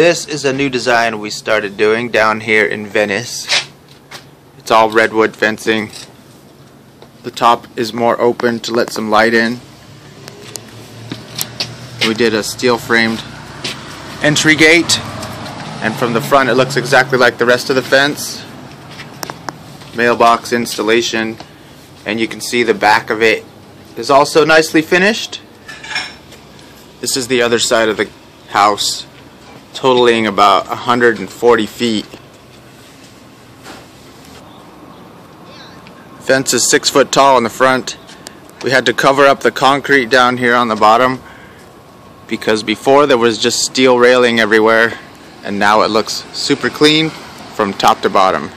This is a new design we started doing down here in Venice. It's all redwood fencing. The top is more open to let some light in. We did a steel framed entry gate and from the front it looks exactly like the rest of the fence. Mailbox installation and you can see the back of it is also nicely finished. This is the other side of the house totaling about 140 feet. Fence is six foot tall in the front. We had to cover up the concrete down here on the bottom because before there was just steel railing everywhere and now it looks super clean from top to bottom.